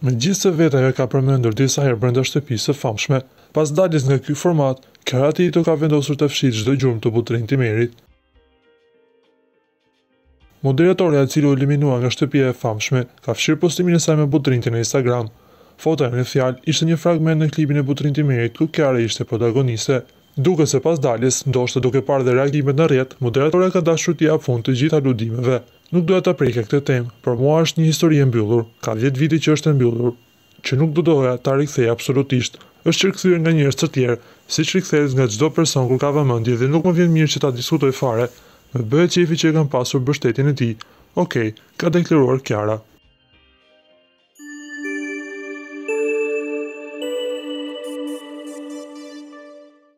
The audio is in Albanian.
Megjithëse vetë ajo e ka përmendur disa herë brenda shtëpisë së famshme, pas daljes nga ky format, Kiara Tito ka vendosur të fshijë çdo gjurmë të Butrint Imerit. Moderatorja e cila u eliminua nga shtëpia e famshme, ka fshirë postimin e saj me Butrintin në Instagram. Fotoja në fjalë ishte një fragment në klipin e Butrint Imerit ku Kiara ishte protagoniste. Duket se pas daljes, ndoshta duke parë dhe reagimet në rrjet, moderatorja ka dashur t'i japë fund të gjitha aludimeve. Nuk doja ta prekja këtë temë, për mua është një histori e mbyllur, ka dhjetë vite që është e mbyllur. që nuk do doja ta rikthej absolutisht, është rikthyer nga njerëz të tjerë, siç rikthehet nga çdo person kur ka vëmendje dhe nuk më vjen mirë që ta diskutoj fare, më bëhet qejfi që e kam pasur mbështetjen e tij. Okej, ka deklaruar Kiara.